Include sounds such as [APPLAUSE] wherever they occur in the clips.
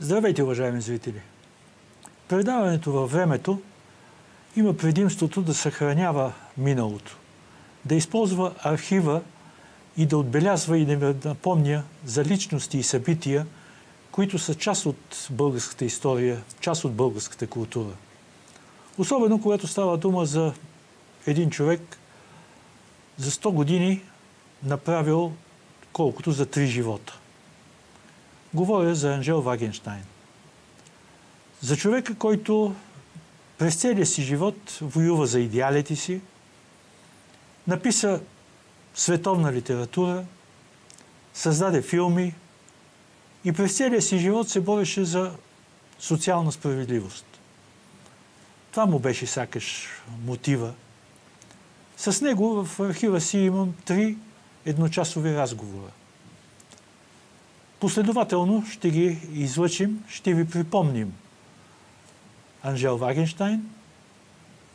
Здравейте, уважаеми зрители! Предаването във времето има предимството да съхранява миналото, да използва архива и да отбелязва и да напомня за личности и събития, които са част от българската история, част от българската култура. Особено когато става дума за един човек за 100 години направил колкото за три живота. Говоря за Анжел Вагенштайн. За човека, който през целия си живот воюва за идеалите си, написа световна литература, създаде филми и през целия си живот се бореше за социална справедливост. Това му беше сякаш мотива. С него в архива си имам три едночасови разговора. Последователно ще ги излъчим, ще ви припомним Анжел Вагенштайн,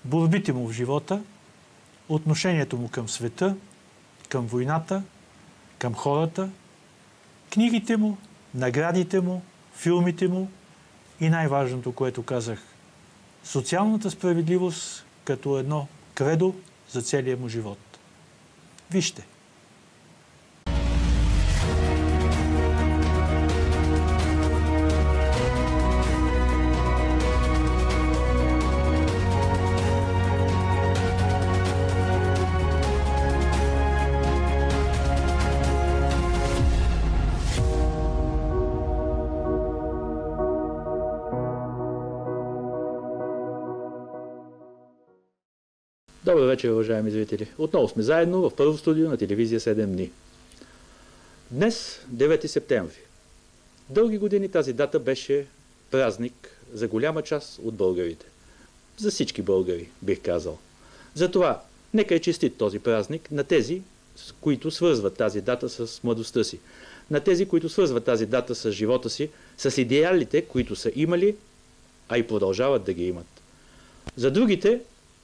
борбите му в живота, отношението му към света, към войната, към хората, книгите му, наградите му, филмите му и най-важното, което казах, социалната справедливост като едно кредо за целия му живот. Вижте. Добър вечер, уважаеми зрители. Отново сме заедно в първо студио на телевизия 7 дни. Днес, 9 септември. Дълги години тази дата беше празник за голяма част от българите. За всички българи, бих казал. Затова, нека е честит този празник на тези, които свързват тази дата с младостта си. На тези, които свързват тази дата с живота си, с идеалите, които са имали, а и продължават да ги имат. За другите,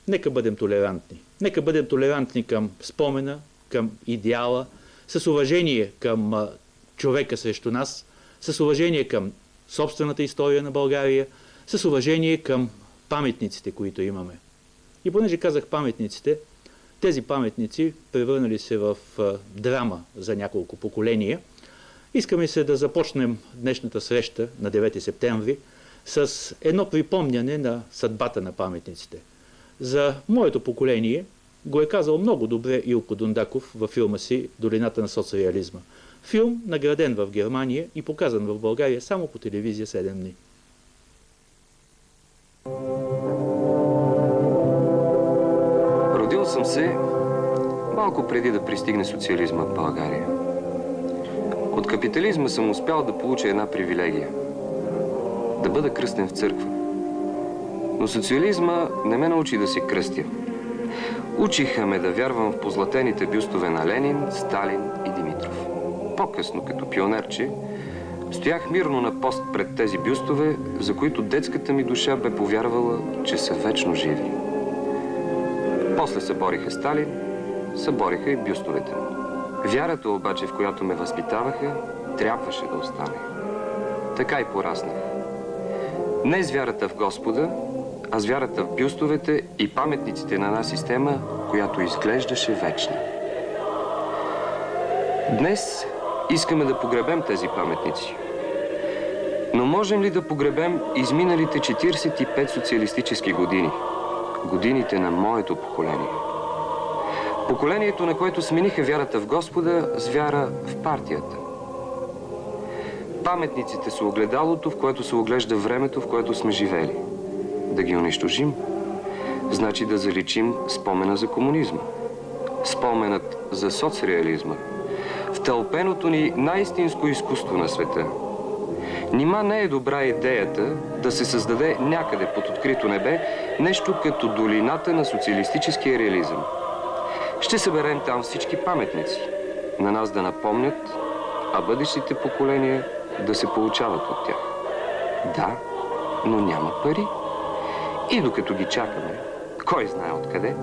Нека бъдем толерантни. Нека бъдем толерантни към спомена, към идеала, с уважение към човека срещу нас, с уважение към собствената история на България, с уважение към паметниците, които имаме. И понеже казах паметниците, тези паметници, превърнали се в драма за няколко поколения, искаме се да започнем днешната среща на 9 септември с едно припомняне на съдбата на паметниците – за моето поколение го е казал много добре Илко Дундаков във филма си «Долината на соцреализма». Филм, награден в Германия и показан в България само по телевизия 7 дни. Родил съм се малко преди да пристигне социализма в България. От капитализма съм успял да получа една привилегия – да бъда кръстен в църква. Но социализма не ме научи да се кръстя. Учиха ме да вярвам в позлатените бюстове на Ленин, Сталин и Димитров. По-късно, като пионерче, стоях мирно на пост пред тези бюстове, за които детската ми душа бе повярвала, че са вечно живи. После събориха Сталин, събориха и бюстовете му. Вярата обаче, в която ме възпитаваха, трябваше да остане. Така и пораснах. Днес вярата в Господа а с вярата в бюстовете и паметниците на една система, която изглеждаше вечна. Днес искаме да погребем тези паметници. Но можем ли да погребем изминалите 45 социалистически години? Годините на моето поколение. Поколението, на което смениха вярата в Господа с вяра в партията. Паметниците са огледалото, в което се оглежда времето, в което сме живели да ги унищожим, значи да заличим спомена за комунизма, споменът за соцреализма, в тълпеното ни най-истинско изкуство на света. Нима не е добра идеята да се създаде някъде под открито небе нещо като долината на социалистическия реализъм. Ще съберем там всички паметници, на нас да напомнят, а бъдещите поколения да се получават от тях. Да, но няма пари. И докато ги чакаме, кой знае откъде,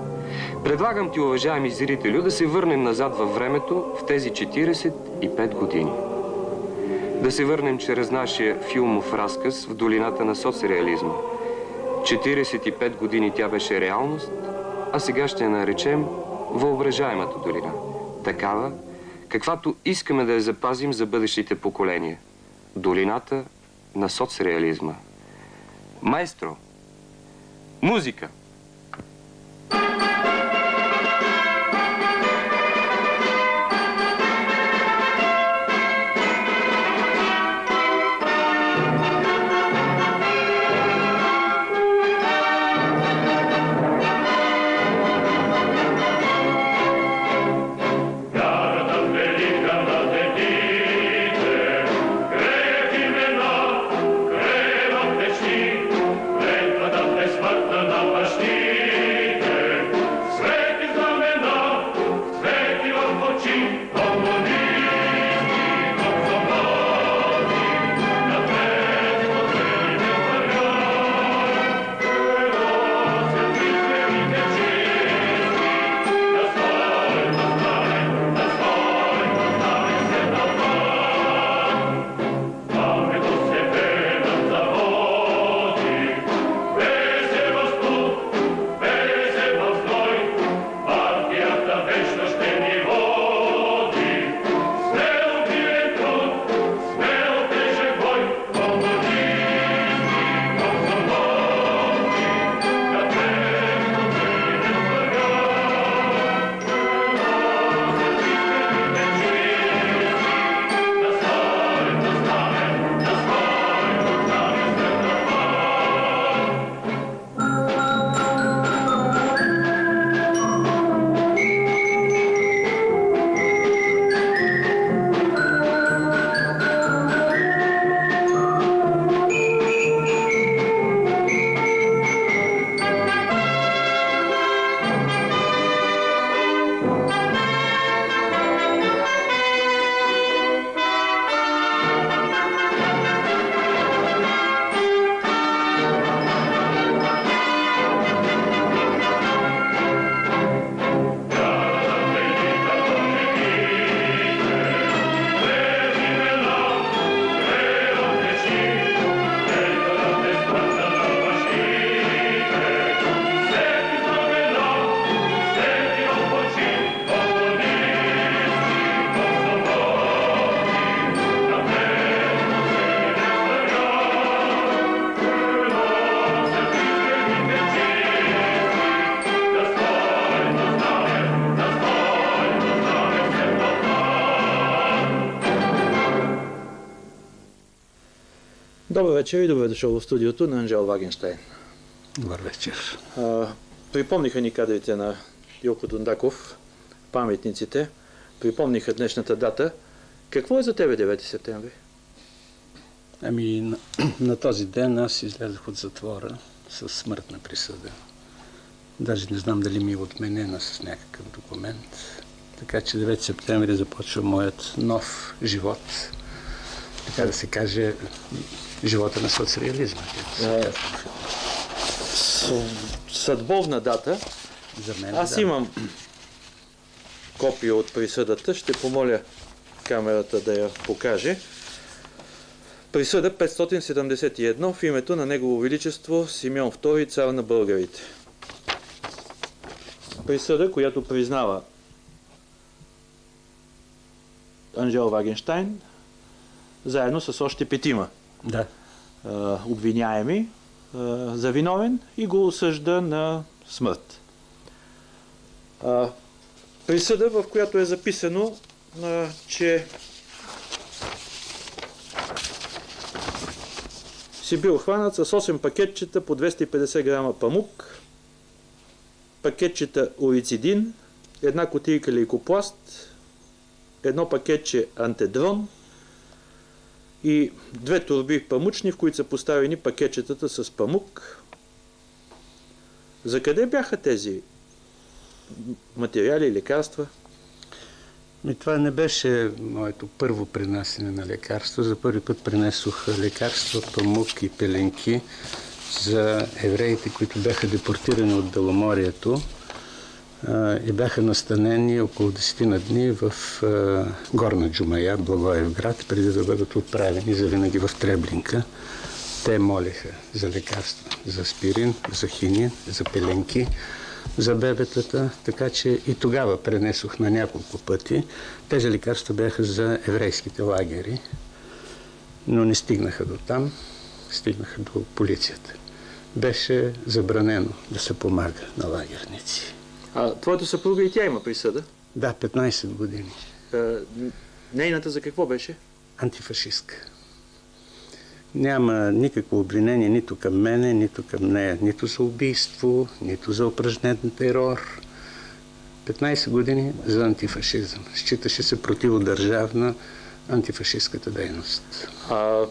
предлагам ти, уважаеми зрителю, да се върнем назад във времето в тези 45 години. Да се върнем чрез нашия филмов разказ в долината на соцреализма. 45 години тя беше реалност, а сега ще я наречем въображаемата долина. Такава, каквато искаме да я запазим за бъдещите поколения. Долината на соцреализма. Майстро, Música. Вечер и добре дошъл в студиото на Анжел Вагенштайн. Добър вечер. А, припомниха ни кадрите на Илко Дундаков, паметниците, припомниха днешната дата. Какво е за тебе 9 септември? Ами на, на този ден аз излязох от затвора с смъртна присъда. Даже не знам дали ми е отменена с някакъв документ. Така че 9 септември започва моят нов живот. Така да се каже, живота на соцреализма. А, Съдбовна дата. За мен, Аз да. имам копия от присъдата. Ще помоля камерата да я покаже. Присъда 571 в името на Негово Величество Симеон II, цар на българите. Присъда, която признава Анжел Вагенштайн, заедно с още петима Да. обвиняеми за виновен и го осъжда на смърт. Присъда, в която е записано, че си бил хванат с 8 пакетчета по 250 грама памук, пакетчета орицидин, една кутийка лейкопласт, едно пакетче антедрон, и две турби памучни, в които са поставени пакетчетата с памук. За къде бяха тези материали и лекарства? Ми, това не беше моето първо принасене на лекарства. За първи път принесох лекарства, памук и пеленки за евреите, които бяха депортирани от Беломорието и бяха настанени около 10 на дни в Горна Джумая, Благоевград, преди да бъдат отправени за винаги в Треблинка. Те молеха за лекарства, за аспирин, за хинин, за пеленки, за бебетата, така че и тогава пренесох на няколко пъти. Тези лекарства бяха за еврейските лагери, но не стигнаха до там, стигнаха до полицията. Беше забранено да се помага на лагерници. А твоята съпруга и тя има присъда? Да, 15 години. А, нейната за какво беше? Антифашистка. Няма никакво обвинение нито към мене, нито към нея. Нито за убийство, нито за упражнен терор. 15 години за антифашизъм. Считаше се противодържавна антифашистската дейност. А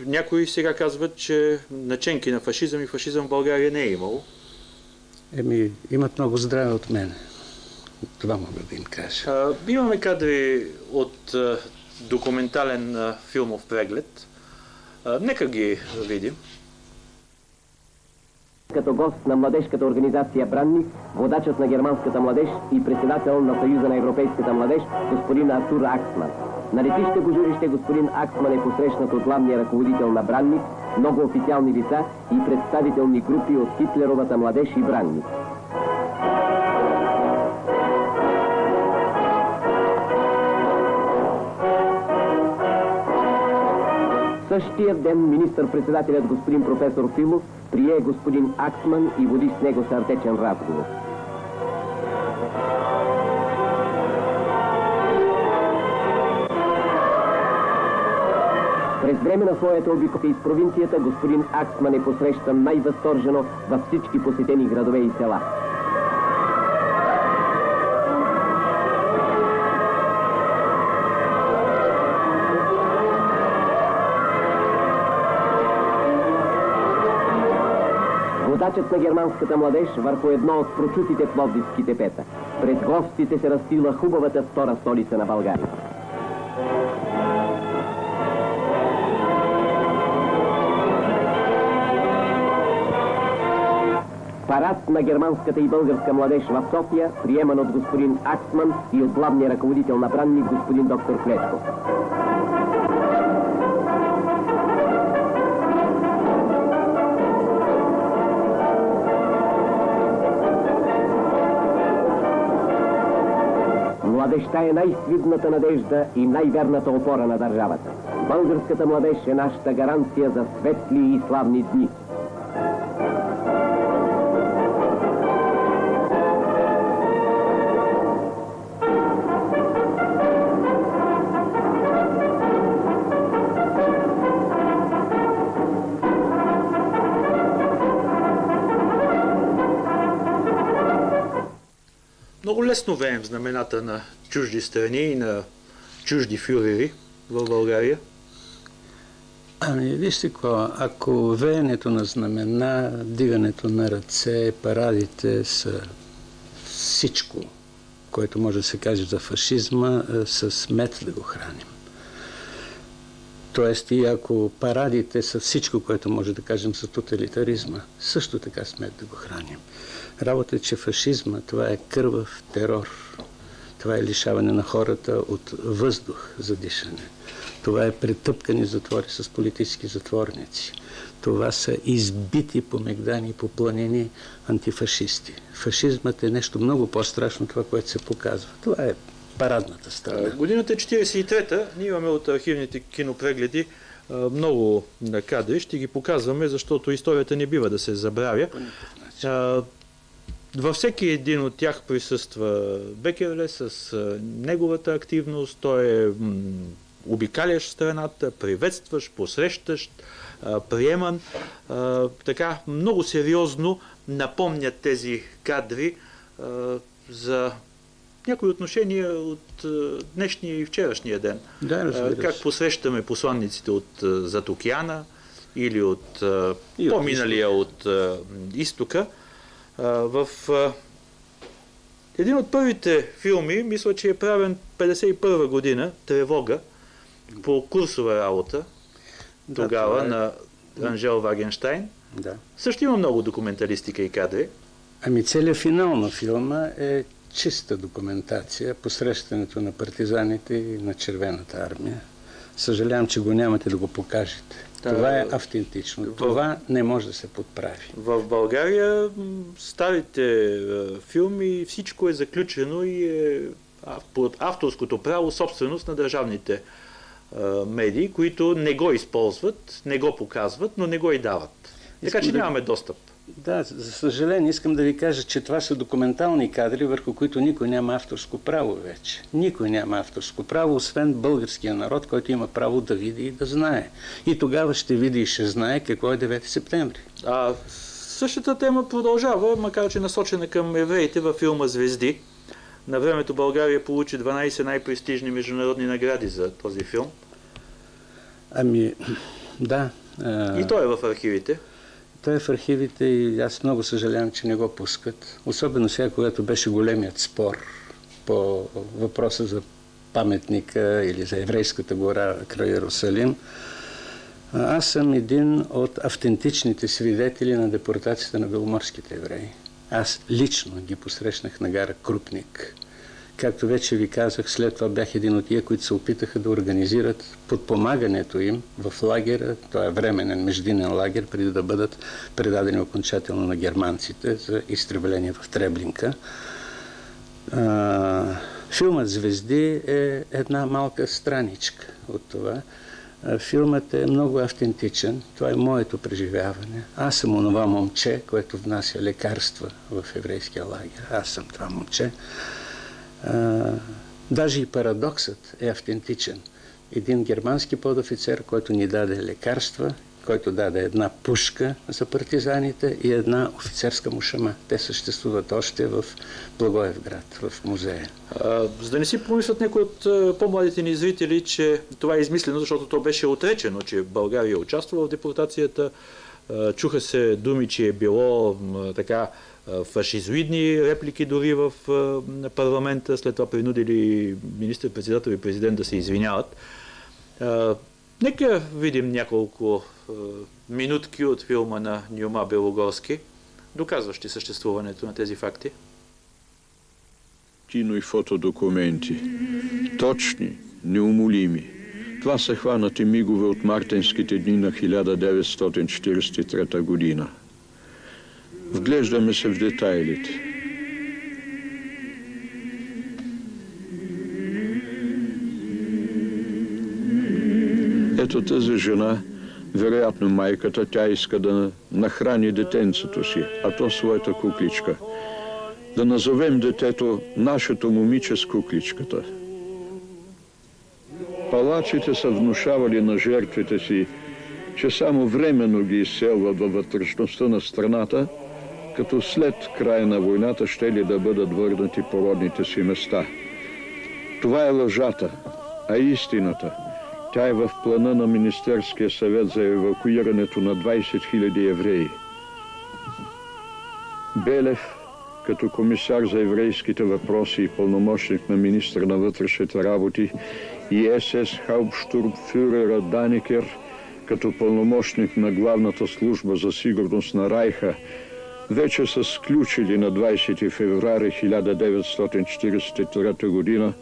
някои сега казват, че наченки на фашизъм и фашизъм в България не е имало. Еми, имат много здраве от мен. Това мога да им кажа. А, имаме кадри от а, документален а, филмов преглед. А, нека ги видим. Като гост на младежката организация Бранник, водачът на германската младеж и председател на Съюза на европейската младеж, господин Артур Аксман. На летище Божурище господин Аксман е посрещнат от главния ръководител на Бранник, много официални лица и представителни групи от Хитлеровата младеж и Бранник. същия ден министър-председателят господин професор Филов прие господин Аксман и води с него сърдечен разговор. През време на своята обиколка из провинцията господин Аксман е посрещан най-възторжено във всички посетени градове и села. Водачът на германската младеж върху едно от прочутите пловдивските пета. Пред гостите се разстила хубавата втора столица на България. Парад на германската и българска младеж в София, приеман от господин Аксман и от главния ръководител на бранник господин доктор Клечко. Младежта е най-свидната надежда и най-верната опора на държавата. Българската младеж е нашата гаранция за светли и славни дни. Лесно веем знамената на чужди страни и на чужди фюрери в България. Ами, вижте какво, ако веенето на знамена, дигането на ръце, парадите са всичко, което може да се каже за фашизма, е, с мед да го храним. Тоест и ако парадите са всичко, което може да кажем за тоталитаризма, също така смет да го храним. Работа е, че фашизма, това е кървав терор. Това е лишаване на хората от въздух за дишане. Това е претъпкани затвори с политически затворници. Това са избити по мегдани по планини антифашисти. Фашизмът е нещо много по-страшно това, което се показва. Това е парадната страна. Годината е 43-та. Ние имаме от архивните кинопрегледи много кадри. Ще ги показваме, защото историята не бива да се забравя. Във всеки един от тях присъства Бекерле с неговата активност. Той е обикалящ страната, приветстващ, посрещащ, приеман. Така много сериозно напомнят тези кадри за някои отношения от днешния и вчерашния ден. Да, как посрещаме посланниците от зад океана или от и по-миналия от, от изтока. В един от първите филми, мисля, че е правен 51 година, Тревога, по курсова работа, тогава да, е... на Анжел Вагенштайн. Да. Също има много документалистика и кадри. Ами целият финал на филма е чиста документация, посрещането на партизаните и на Червената армия. Съжалявам, че го нямате да го покажете. Да, Това е автентично. в- Това не може да се подправи. В България старите филми всичко е заключено и е под авторското право собственост на държавните медии, които не го използват, не го показват, но не го и дават. Така че нямаме достъп. Да, за съжаление искам да ви кажа, че това са документални кадри, върху които никой няма авторско право вече. Никой няма авторско право, освен българския народ, който има право да види и да знае. И тогава ще види и ще знае какво е 9 септември. А, същата тема продължава, макар че насочена към евреите във филма Звезди. На времето България получи 12 най-престижни международни награди за този филм. Ами, да. а, И той е в архивите. Той е в архивите и аз много съжалявам, че не го пускат. Особено сега, когато беше големият спор по въпроса за паметника или за еврейската гора край Иерусалим. Аз съм един от автентичните свидетели на депортацията на беломорските евреи. Аз лично ги посрещнах на гара Крупник. Както вече ви казах, след това бях един от тия, които се опитаха да организират подпомагането им в лагера, той е временен междинен лагер, преди да бъдат предадени окончателно на германците за изтребление в Треблинка. Филмът Звезди е една малка страничка от това. Филмът е много автентичен. Това е моето преживяване. Аз съм онова момче, което внася лекарства в еврейския лагер. Аз съм това момче. Даже и парадоксът е автентичен. Един германски подофицер, който ни даде лекарства, който даде една пушка за партизаните и една офицерска мушама. Те съществуват още в Благоевград, в музея. А, За да не си помислят някои от по-младите ни зрители, че това е измислено, защото то беше отречено, че България участвала в депортацията. А, Чуха се думи, че е било така фашизоидни реплики дори в парламента. След това принудили министър-председател и президент да се извиняват. Нека видим няколко минутки от филма на Нюма Белогорски, доказващи съществуването на тези факти. кино и фотодокументи. Точни, неумолими. Това са хванати мигове от мартинските дни на 1943 година. Вглеждаме се в детайлите. Ето тази жена, вероятно майката, тя иска да нахрани детенцето си, а то своята кукличка. Да назовем детето нашето момиче с кукличката. Палачите са внушавали на жертвите си, че само временно ги изселват във вътрешността на страната, като след края на войната ще ли да бъдат върнати по родните си места. Това е лъжата, а истината. Тя е в плана на Министерския съвет за евакуирането на 20 000 евреи. Белев, като комисар за еврейските въпроси и пълномощник на министра на вътрешните работи и СС Хаупштурмфюрера Даникер, като пълномощник на главната служба за сигурност на Райха, вече са сключили на 20 феврари 1943 година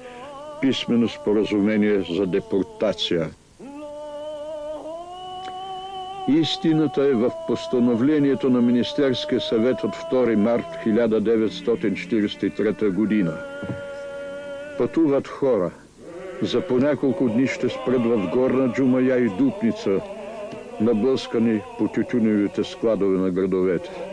писмено споразумение за депортация. Истината е в постановлението на Министерския съвет от 2 март 1943 година. Пътуват хора. За по няколко дни ще спрат в Горна Джумая и Дупница, наблъскани по тютюневите складове на градовете.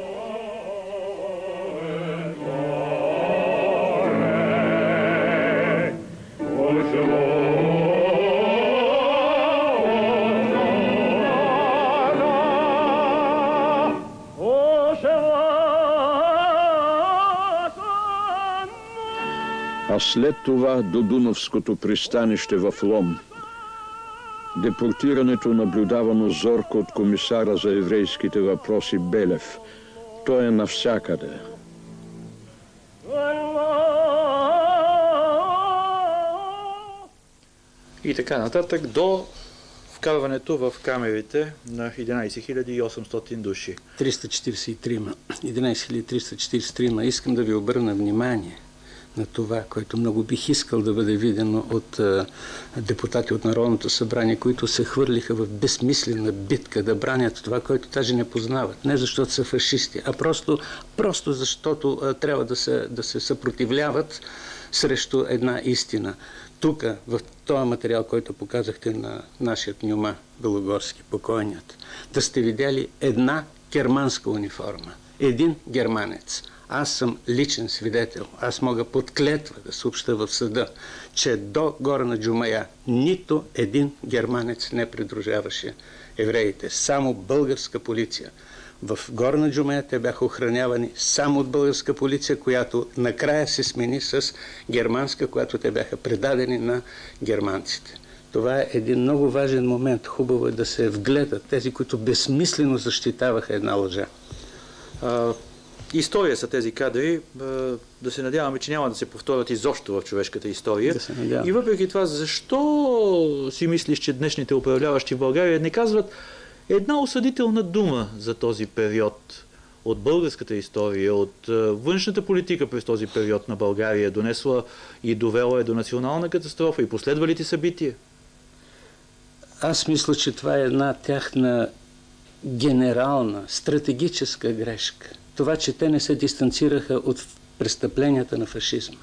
А след това до Дунавското пристанище в Лом. Депортирането наблюдавано зорко от комисара за еврейските въпроси Белев. Той е навсякъде. И така нататък до вкарването в камерите на 11 800 души. 343, 11 Искам да ви обърна внимание на това, което много бих искал да бъде видено от депутати от Народното събрание, които се хвърлиха в безсмислена битка да бранят това, което даже не познават. Не защото са фашисти, а просто, просто защото трябва да се, да се съпротивляват срещу една истина. Тук, в този материал, който показахте на нашия Нюма Белогорски, покойният, да сте видяли една германска униформа, един германец. Аз съм личен свидетел. Аз мога подклетва да съобща в съда, че до на Джумая нито един германец не придружаваше евреите. Само българска полиция. В Горна Джумея те бяха охранявани само от българска полиция, която накрая се смени с германска, която те бяха предадени на германците. Това е един много важен момент. Хубаво е да се вгледат тези, които безсмислено защитаваха една лъжа. История са тези кадри. Да се надяваме, че няма да се повторят изобщо в човешката история. Да И въпреки това, защо си мислиш, че днешните управляващи в България не казват една осъдителна дума за този период от българската история, от външната политика през този период на България, е донесла и довела е до национална катастрофа и последвалите събития? Аз мисля, че това е една тяхна генерална, стратегическа грешка. Това, че те не се дистанцираха от престъпленията на фашизма.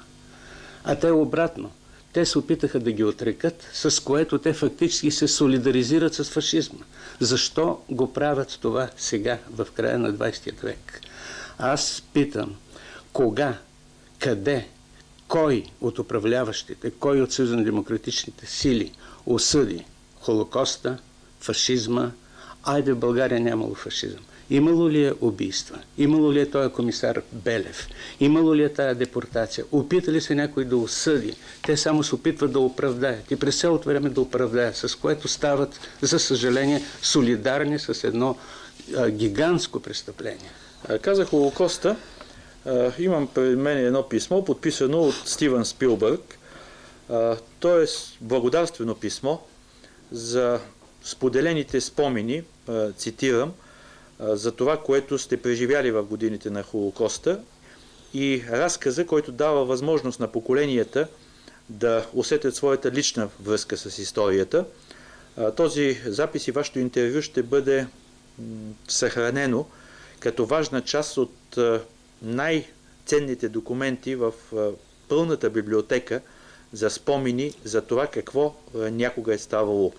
А те обратно – те се опитаха да ги отрекат, с което те фактически се солидаризират с фашизма. Защо го правят това сега, в края на 20 век? Аз питам, кога, къде, кой от управляващите, кой от Съюзно демократичните сили осъди Холокоста, фашизма, айде в България нямало фашизъм. Имало ли е убийства? Имало ли е този комисар Белев? Имало ли е тая депортация? Опита ли се някой да осъди? Те само се опитват да оправдаят и през цялото време да оправдаят, с което стават, за съжаление, солидарни с едно а, гигантско престъпление. Казах Холокоста. Имам пред мен едно писмо, подписано от Стивън Спилбърг. То е благодарствено писмо за споделените спомени, цитирам – за това, което сте преживяли в годините на Холокоста и разказа, който дава възможност на поколенията да усетят своята лична връзка с историята. Този запис и вашето интервю ще бъде съхранено като важна част от най-ценните документи в пълната библиотека за спомени за това какво някога е ставало.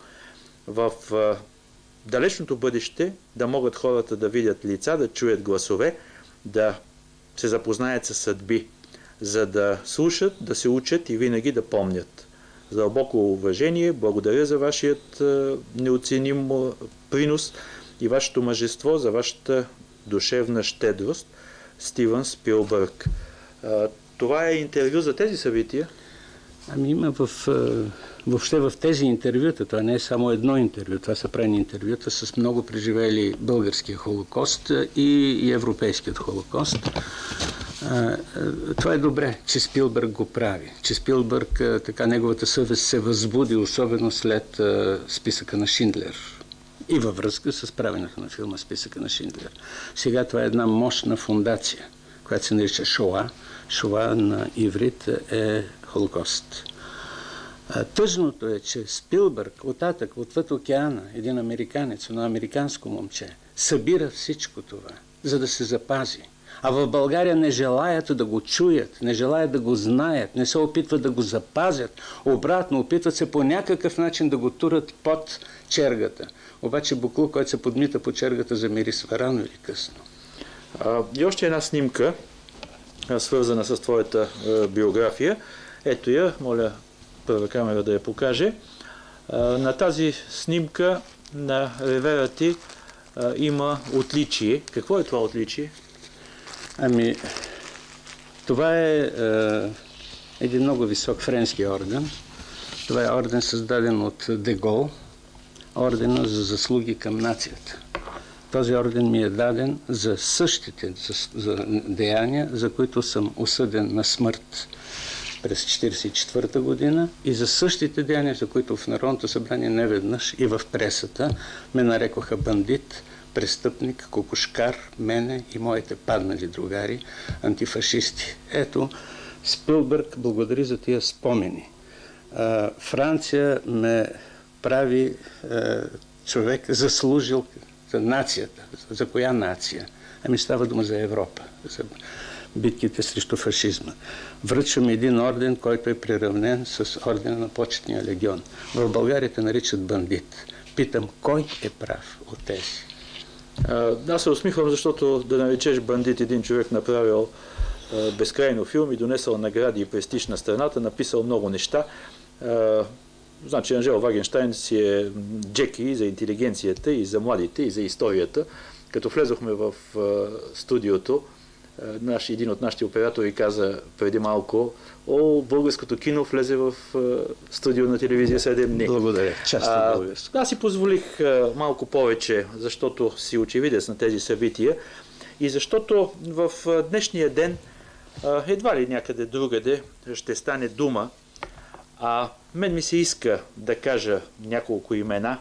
В далечното бъдеще да могат хората да видят лица, да чуят гласове, да се запознаят с съдби, за да слушат, да се учат и винаги да помнят. За дълбоко уважение, благодаря за вашият е, неоценим е, принос и вашето мъжество, за вашата душевна щедрост, Стивън Спилбърг. Е, това е интервю за тези събития. Ами има в въобще в тези интервюта, това не е само едно интервю, това са правени интервюта с много преживели българския холокост и, европейският холокост. Това е добре, че Спилбърг го прави, че Спилбърг, така неговата съвест се възбуди, особено след списъка на Шиндлер и във връзка с правенето на филма Списъка на Шиндлер. Сега това е една мощна фундация, която се нарича Шоа. Шоа на иврит е Холокост. Тъжното е, че Спилбърг, оттатък, отвъд океана, един американец, но американско момче, събира всичко това, за да се запази. А в България не желаят да го чуят, не желаят да го знаят, не се опитват да го запазят. Обратно, опитват се по някакъв начин да го турат под чергата. Обаче буклук, който се подмита по чергата, замирисва рано или късно. А, и още една снимка, свързана с твоята биография. Ето я, моля първа камера да я покаже. На тази снимка на ревера ти има отличие. Какво е това отличие? Ами, това е, един много висок френски орден. Това е орден създаден от Дегол, ордена за заслуги към нацията. Този орден ми е даден за същите деяния, за които съм осъден на смърт през 1944 година и за същите деяния, за които в Народното събрание не веднъж и в пресата ме нарекоха бандит, престъпник, кокошкар, мене и моите паднали другари, антифашисти. Ето, Спилбърг благодари за тия спомени. Франция ме прави човек заслужил за нацията. За коя нация? Ами става дума за Европа, за битките срещу фашизма. Връчвам един орден, който е приравнен с ордена на почетния легион. В България те наричат бандит. Питам, кой е прав от тези? Аз се усмихвам, защото да наречеш бандит един човек направил безкрайно филм и донесъл награди и престиж на страната, написал много неща. Значи Анжел Вагенштайн си е джеки и за интелигенцията, и за младите, и за историята. Като влезохме в студиото, наш, един от нашите оператори каза преди малко, о, българското кино влезе в студио на телевизия 7 дни. Благодаря. Часто Аз си позволих а, малко повече, защото си очевидец на тези събития и защото в днешния ден а, едва ли някъде другаде ще стане дума, а мен ми се иска да кажа няколко имена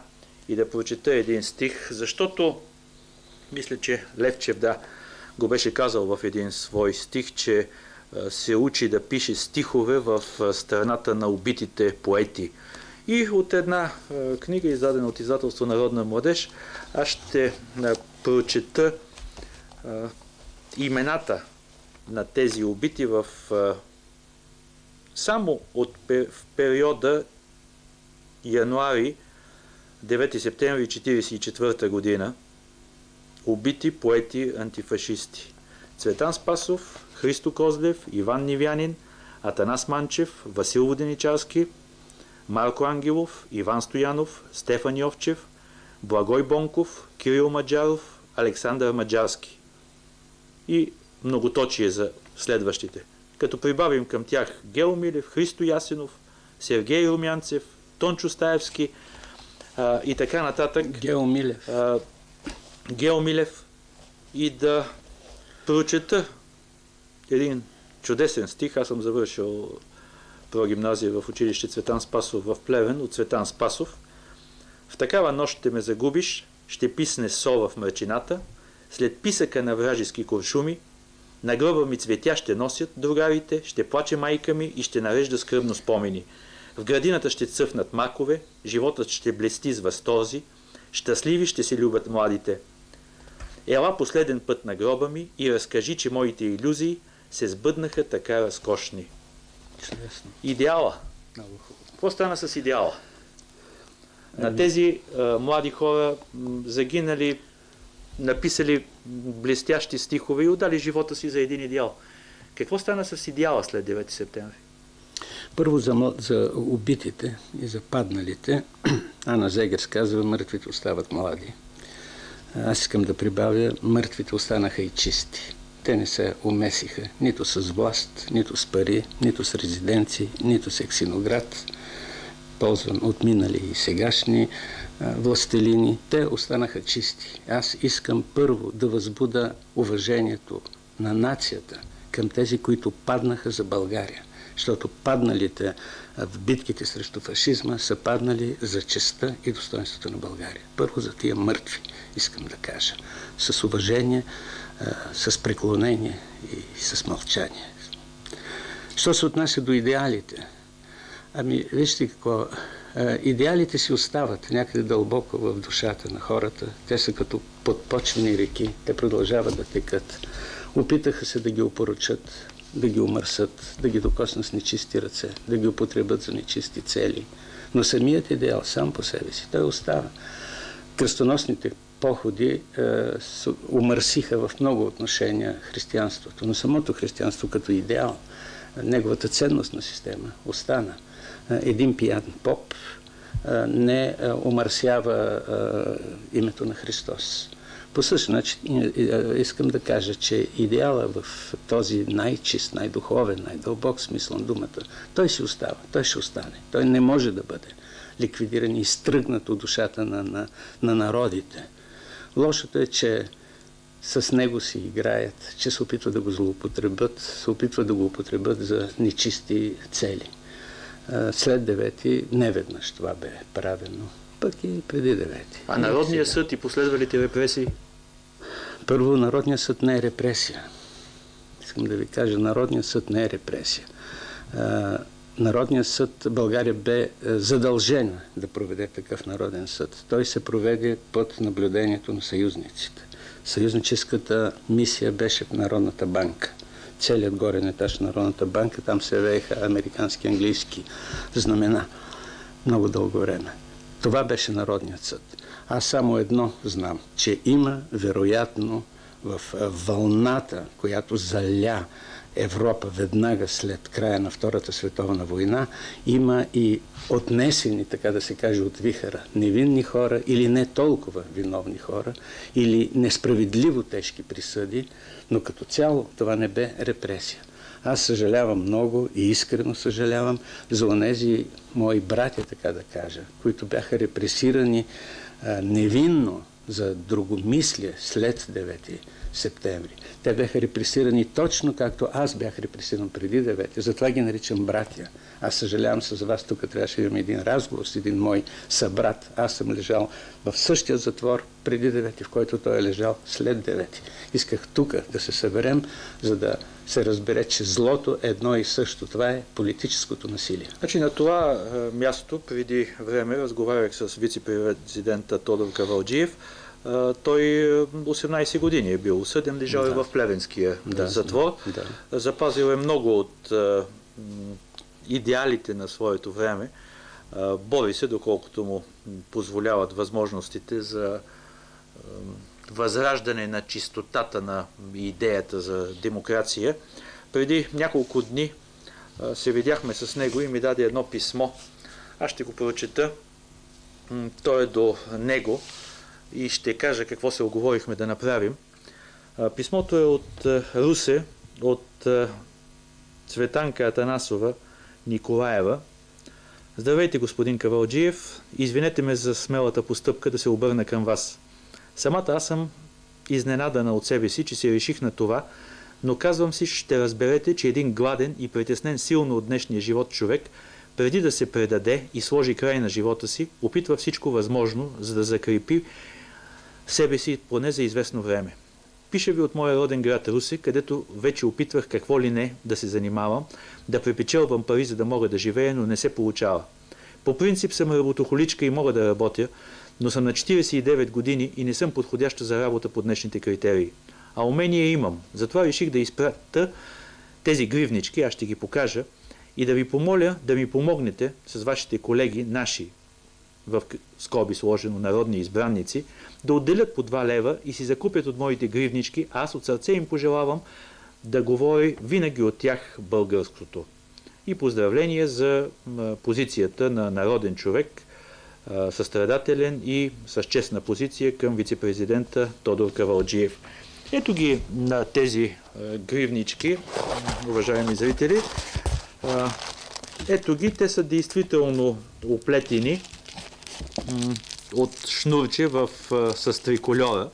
и да прочета един стих, защото мисля, че Левчев да го беше казал в един свой стих, че се учи да пише стихове в страната на убитите поети. И от една книга, издадена от издателство Народна младеж, аз ще прочета имената на тези убити в само от в периода януари 9 септември 1944 година убити поети антифашисти. Цветан Спасов, Христо Козлев, Иван Нивянин, Атанас Манчев, Васил Воденичарски, Марко Ангелов, Иван Стоянов, Стефан Йовчев, Благой Бонков, Кирил Маджаров, Александър Маджарски. И многоточие за следващите. Като прибавим към тях Гео Милев, Христо Ясенов, Сергей Румянцев, Тончо Стаевски а, и така нататък. Гео Милев. А, Гео Милев и да прочета един чудесен стих. Аз съм завършил прогимназия в училище Цветан Спасов в Плевен от Цветан Спасов. В такава нощ ще ме загубиш, ще писне сова в мрачината, след писъка на вражески куршуми, на гроба ми цветя ще носят другарите, ще плаче майка ми и ще нарежда скръбно спомени. В градината ще цъфнат макове, животът ще блести с възторзи, щастливи ще се любят младите. Ела последен път на гроба ми и разкажи, че моите иллюзии се сбъднаха така разкошни. Чудесно. Идеала. Много хубаво. Какво стана с идеала? На тези а, млади хора, м, загинали, написали блестящи стихове и отдали живота си за един идеал. Какво стана с идеала след 9 септември? Първо за, за убитите и за падналите. [CLEARS THROAT] Ана Зегерс казва, мъртвите остават млади. Аз искам да прибавя, мъртвите останаха и чисти. Те не се умесиха нито с власт, нито с пари, нито с резиденции, нито с ексиноград, ползван от минали и сегашни властелини. Те останаха чисти. Аз искам първо да възбуда уважението на нацията към тези, които паднаха за България. Защото падналите в битките срещу фашизма са паднали за честа и достоинството на България. Първо за тия мъртви, искам да кажа. С уважение, с преклонение и с мълчание. Що се отнася до идеалите? Ами, вижте какво. Идеалите си остават някъде дълбоко в душата на хората. Те са като подпочвени реки. Те продължават да текат. Опитаха се да ги опоручат, да ги умърсат, да ги докоснат с нечисти ръце, да ги употребят за нечисти цели. Но самият идеал сам по себе си, той остава. Кръстоносните походи е, умърсиха в много отношения християнството, но самото християнство като идеал, неговата ценностна система остана. Е, Един пиян поп е, не е, омърсява името на Христос. По същия начин искам да кажа, че идеала в този най-чист, най-духовен, най-дълбок смисъл на думата, той си остава, той ще остане. Той не може да бъде ликвидиран и изтръгнат от душата на, на, на народите. Лошото е, че с него си играят, че се опитват да го злоупотребят, се опитват да го употребят за нечисти цели. След девети неведнъж това бе правено, пък и преди девети. А Народният съд и последвалите репресии? Първо, Народният съд не е репресия. Искам да ви кажа, Народният съд не е репресия. Народният съд България бе е, задължена да проведе такъв народен съд. Той се проведе под наблюдението на съюзниците. Съюзническата мисия беше в Народната банка. Целият горен етаж на Народната банка, там се вееха американски, английски знамена много дълго време. Това беше Народният съд. Аз само едно знам, че има вероятно в вълната, която заля Европа веднага след края на Втората световна война, има и отнесени, така да се каже, от вихара, невинни хора или не толкова виновни хора, или несправедливо тежки присъди, но като цяло това не бе репресия. Аз съжалявам много и искрено съжалявам за онези мои братя, така да кажа, които бяха репресирани невинно за другомислие след 9 септември. Те бяха репресирани точно както аз бях репресиран преди 9. Затова ги наричам братя. Аз съжалявам с вас, тук трябваше да имам един разговор с един мой събрат. Аз съм лежал в същия затвор преди 9, в който той е лежал след 9. Исках тук да се съберем, за да се разбере, че злото е едно и също. Това е политическото насилие. Значи на това е, място преди време разговарях с вице-президента Тодор Кавалджиев. Той 18 е, години е бил осъден, лежал да. е в Плевенския да, затвор. Да. Запазил е много от идеалите на своето време. Бори се, доколкото му позволяват възможностите за възраждане на чистотата на идеята за демокрация. Преди няколко дни се видяхме с него и ми даде едно писмо. Аз ще го прочета. То е до него и ще кажа какво се оговорихме да направим. Писмото е от Русе, от Цветанка Атанасова Николаева. Здравейте, господин Кавалджиев. Извинете ме за смелата постъпка да се обърна към вас. Самата аз съм изненадана от себе си, че се реших на това, но казвам си, ще разберете, че един гладен и притеснен силно от днешния живот човек, преди да се предаде и сложи край на живота си, опитва всичко възможно, за да закрепи себе си поне за известно време. Пиша ви от моя роден град Русе, където вече опитвах какво ли не да се занимавам, да препечелвам пари, за да мога да живея, но не се получава. По принцип съм работохоличка и мога да работя, но съм на 49 години и не съм подходяща за работа по днешните критерии. А умения имам. Затова реших да изпратя тези гривнички, аз ще ги покажа, и да ви помоля да ми помогнете с вашите колеги, наши в скоби сложено народни избранници, да отделят по 2 лева и си закупят от моите гривнички. Аз от сърце им пожелавам да говори винаги от тях българското. И поздравление за позицията на народен човек, състрадателен и с честна позиция към вице-президента Тодор Кавалджиев. Ето ги на тези гривнички, уважаеми зрители. Ето ги, те са действително оплетени от шнурче в, с трикольора.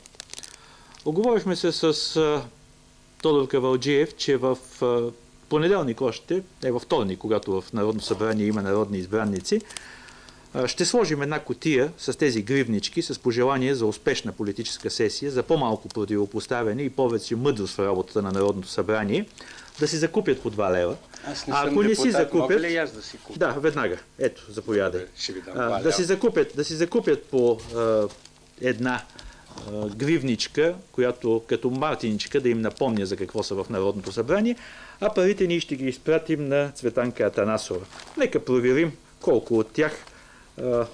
Оговорихме се с Тодор Кавалджиев, че в понеделник още, е във вторник, когато в Народно събрание има народни избранници, ще сложим една котия с тези гривнички с пожелание за успешна политическа сесия, за по-малко противопоставяне и повече мъдрост в работата на Народното събрание, да си закупят по 2 лева. Аз не а ако не си закупят, ли аз да си купя? Да, веднага. Ето, заповядай. Ще ви дам а, да си закупят, да си закупят по а, една а, гривничка, която като мартиничка да им напомня за какво са в Народното събрание, а парите ние ще ги изпратим на Цветанка Атанасова. Нека проверим колко от тях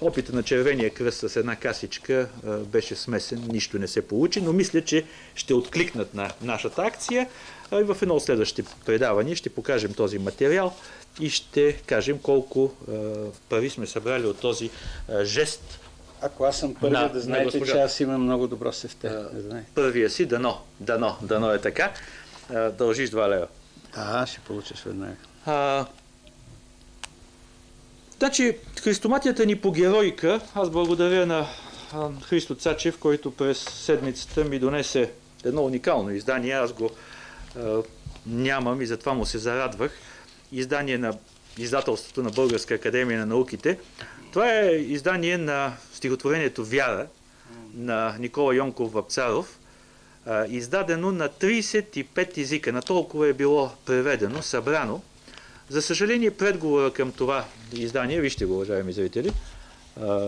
Опита на червения кръст с една касичка беше смесен, нищо не се получи, но мисля, че ще откликнат на нашата акция. И в едно от следващите предавания ще покажем този материал и ще кажем колко пари сме събрали от този жест. Ако аз съм първия, да знаете, че аз имам много добро севте. Да първия си, дано, дано, дано е така. Дължиш 2 лева. А, ще получиш веднага. Значи, христоматията ни по героика, аз благодаря на Христо Цачев, който през седмицата ми донесе едно уникално издание. Аз го а, нямам и затова му се зарадвах. Издание на издателството на Българска академия на науките. Това е издание на стихотворението Вяра на Никола Йонков Вапцаров, издадено на 35 езика. На толкова е било преведено, събрано. За съжаление, предговора към това издание, вижте го, уважаеми зрители,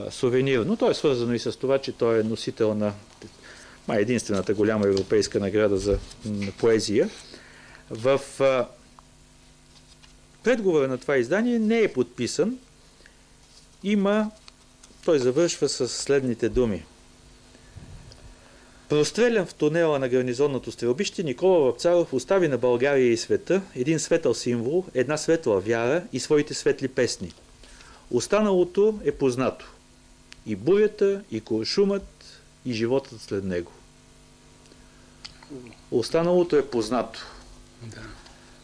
сувенирно. То е свързано и с това, че той е носител на май единствената голяма европейска награда за поезия. В предговора на това издание не е подписан. Има, той завършва с следните думи. Прострелян в тунела на гарнизонното стрелбище, Никола Вапцаров остави на България и света един светъл символ, една светла вяра и своите светли песни. Останалото е познато. И бурята, и куршумът, и животът след него. Останалото е познато. Да.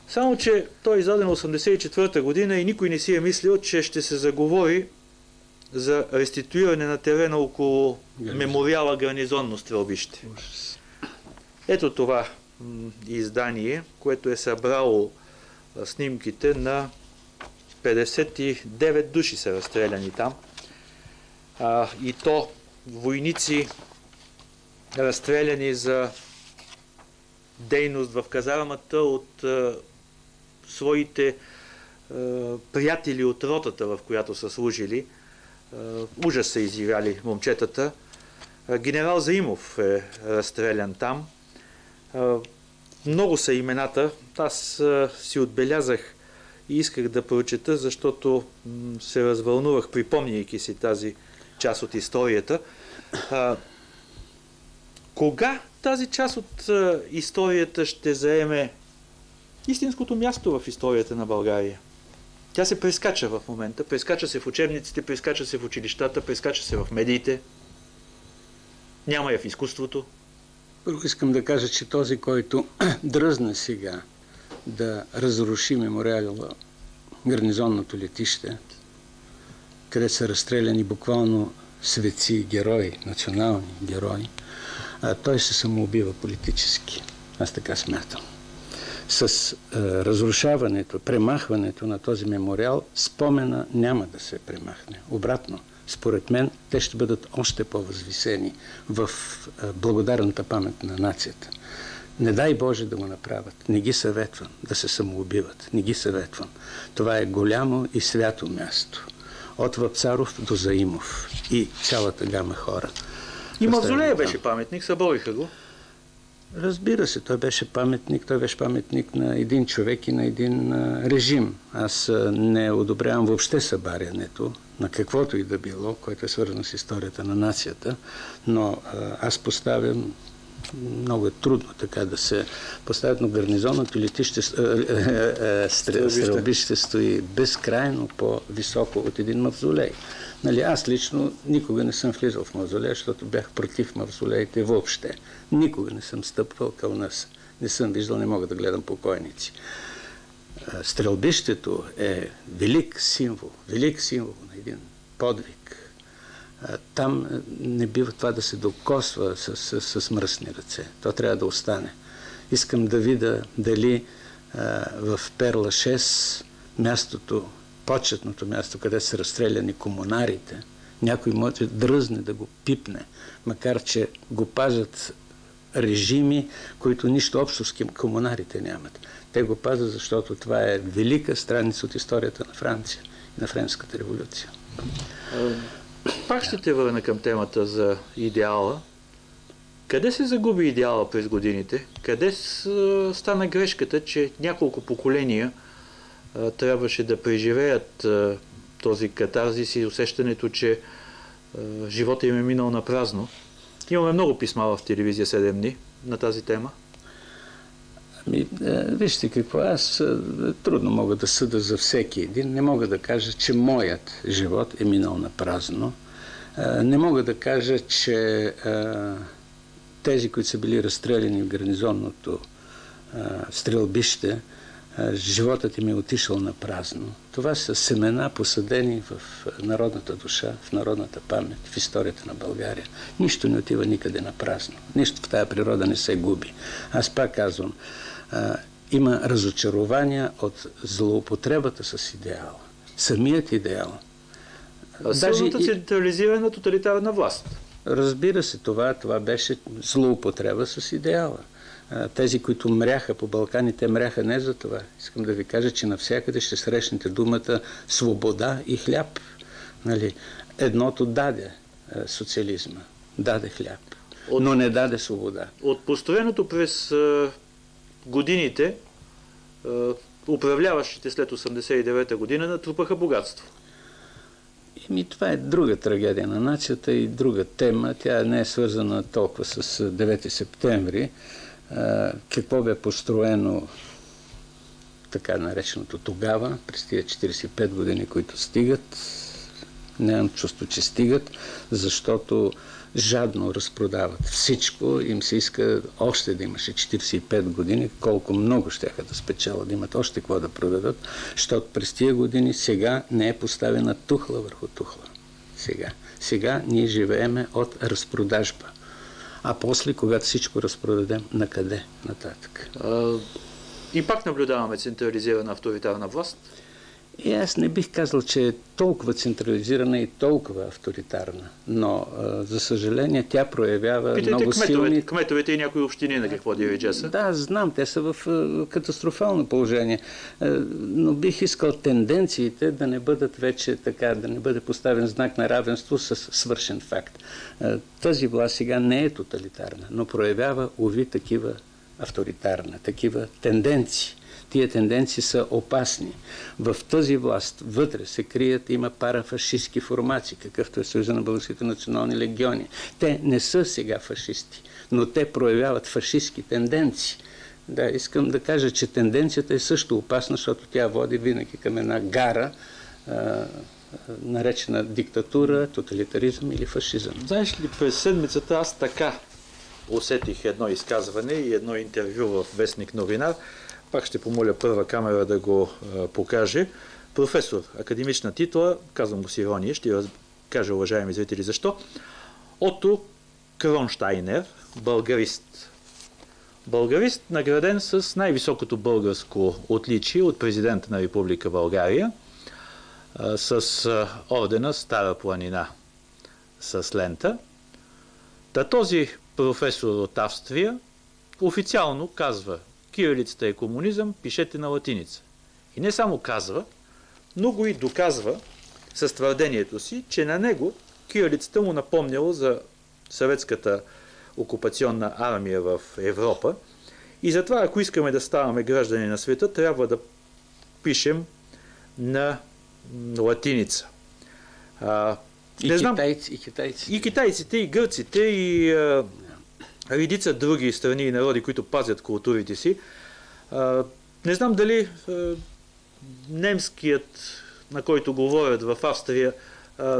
Само, че той е издаден 84-та година и никой не си е мислил, че ще се заговори за реституиране на терена около мемориала гарнизонно стрелбище. Ето това издание, което е събрало снимките на 59 души са разстреляни там. А, и то войници разстреляни за дейност в казармата от а, своите а, приятели от ротата, в която са служили. А, ужас са изживяли момчетата. А, генерал Заимов е разстрелян там. А, много са имената. Аз си отбелязах и исках да прочета, защото се развълнувах, припомняйки си тази част от историята. Кога тази част от историята ще заеме истинското място в историята на България? Тя се прескача в момента. Прескача се в учебниците, прескача се в училищата, прескача се в медиите. Няма я в изкуството. Първо искам да кажа, че този, който [CLEARS THROAT] дръзна сега да разруши мемориала гарнизонното летище, къде са разстреляни буквално светци, герои, национални герои, той се самоубива политически. Аз така смятам. С а, разрушаването, премахването на този мемориал, спомена няма да се премахне. Обратно, според мен, те ще бъдат още по-възвисени в а, благодарната памет на нацията. Не дай Боже да го направят. Не ги съветвам да се самоубиват. Не ги съветвам. Това е голямо и свято място. От Вапцаров до Заимов и цялата гама хора. И Мавзолея беше паметник, събориха го. Разбира се, той беше паметник, той беше паметник на един човек и на един режим. Аз не одобрявам въобще събарянето на каквото и да било, което е свързано с историята на нацията, но аз поставям много е трудно така да се поставят, но гарнизонното летище, стрелбище стои безкрайно по-високо от един мавзолей. Нали, аз лично никога не съм влизал в мавзолея, защото бях против мавзолеите въобще. Никога не съм стъпвал към нас. Не съм виждал, не мога да гледам покойници. Стрелбището е велик символ, велик символ на един подвиг, там не бива това да се докосва с, с, с мръсни ръце. То трябва да остане. Искам да видя дали а, в Перла 6 мястото, почетното място, къде са разстреляни комунарите, някой може дръзне да го пипне, макар че го пазят режими, които нищо общо с комунарите нямат. Те го пазят, защото това е велика страница от историята на Франция и на Френската революция. Пак ще те върна към темата за идеала. Къде се загуби идеала през годините? Къде стана грешката, че няколко поколения трябваше да преживеят този катарзис и усещането, че живота им е минал на празно? Имаме много писма в телевизия 7 дни на тази тема. Ами, е, вижте какво, аз е, трудно мога да съда за всеки един. Не мога да кажа, че моят живот е минал на празно. Е, не мога да кажа, че тези, които са били разстреляни в гарнизонното стрелбище, животът им е отишъл на празно. Това са семена посадени в народната душа, в народната памет, в историята на България. Нищо не отива никъде на празно. Нищо в тази природа не се губи. Аз пак казвам, има разочарования от злоупотребата с идеала. Самият идеал. Силната и... централизирана тоталитарна власт. Разбира се, това, това беше злоупотреба с идеала. Тези, които мряха по Балканите, мряха не за това. Искам да ви кажа, че навсякъде ще срещнете думата свобода и хляб. Нали? Едното даде социализма, даде хляб, от, но не даде свобода. От построеното през годините управляващите след 89-та година натрупаха богатство. Еми, това е друга трагедия на нацията и друга тема. Тя не е свързана толкова с 9 септември. Какво бе построено така нареченото тогава, през тия 45 години, които стигат. Нямам чувство, че стигат, защото жадно разпродават всичко. Им се иска още да имаше 45 години, колко много ще да спечелят, да имат още какво да продадат, защото през тия години сега не е поставена тухла върху тухла. Сега. Сега ние живееме от разпродажба. А после, когато всичко разпродадем, на къде нататък? И пак наблюдаваме централизирана авторитарна власт. И аз не бих казал, че е толкова централизирана и толкова авторитарна, но за съжаление тя проявява Питайте много кметовете, силни... кметовете и някои общини на какво дирижа са. Да, знам, те са в катастрофално положение, но бих искал тенденциите да не бъдат вече така, да не бъде поставен знак на равенство с свършен факт. Тази власт сега не е тоталитарна, но проявява, уви, такива авторитарна, такива тенденции. Тия тенденции са опасни. В тази власт вътре се крият, има парафашистски формации, какъвто е Съюза на българските национални легиони. Те не са сега фашисти, но те проявяват фашистски тенденции. Да, искам да кажа, че тенденцията е също опасна, защото тя води винаги към една гара, наречена диктатура, тоталитаризъм или фашизъм. Знаеш ли, през седмицата аз така усетих едно изказване и едно интервю в Вестник новинар, пак ще помоля първа камера да го покаже. Професор, академична титла, казвам го с ирония, ще кажа, уважаеми зрители, защо. Ото Кронштайнер, българист. Българист, награден с най-високото българско отличие от президента на Република България, с ордена Стара планина с лента. Та този професор от Австрия официално казва, кирилицата е комунизъм, пишете на латиница. И не само казва, но го и доказва с твърдението си, че на него кирилицата му напомняла за съветската окупационна армия в Европа. И затова, ако искаме да ставаме граждани на света, трябва да пишем на латиница. А, и, знам, китайци, и китайците. И китайците, и гърците, и а, редица други страни и народи, които пазят културите си. Не знам дали немският, на който говорят в Австрия,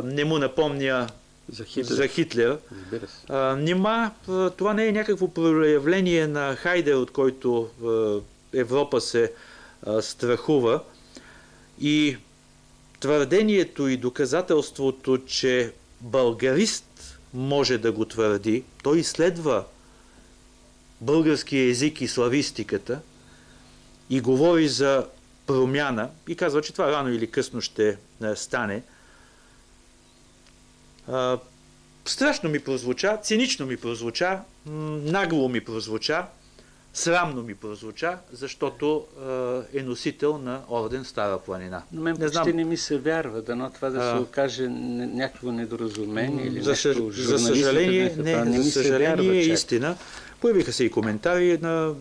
не му напомня за Хитлер. За Хитлер. Нима, това не е някакво проявление на Хайдер, от който Европа се страхува. И твърдението и доказателството, че българист може да го твърди, той изследва българския език и славистиката и говори за промяна и казва, че това рано или късно ще стане. Страшно ми прозвуча, цинично ми прозвуча, нагло ми прозвуча, срамно ми прозвуча, защото е носител на орден Стара планина. Но мен не почти знам. не ми се вярва, дано това да се окаже някакво недоразумение или за, нещо За съжаление, не, не за съжаление е истина. Появиха се и коментари на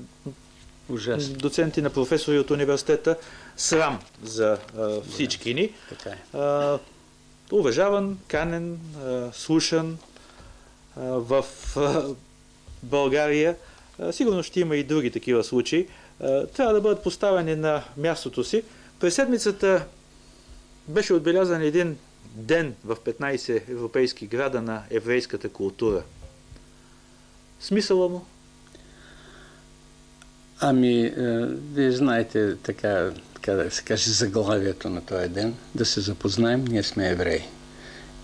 Ужасно. доценти, на професори от университета. Срам за а, всички ни. Така е. А, уважаван, канен, а, слушан а, в а, България. А, сигурно ще има и други такива случаи. А, трябва да бъдат поставени на мястото си. През седмицата беше отбелязан един ден в 15 европейски града на еврейската култура. Смисъла му? Ами, е, вие знаете така, така да се каже заглавието на този ден, да се запознаем, ние сме евреи.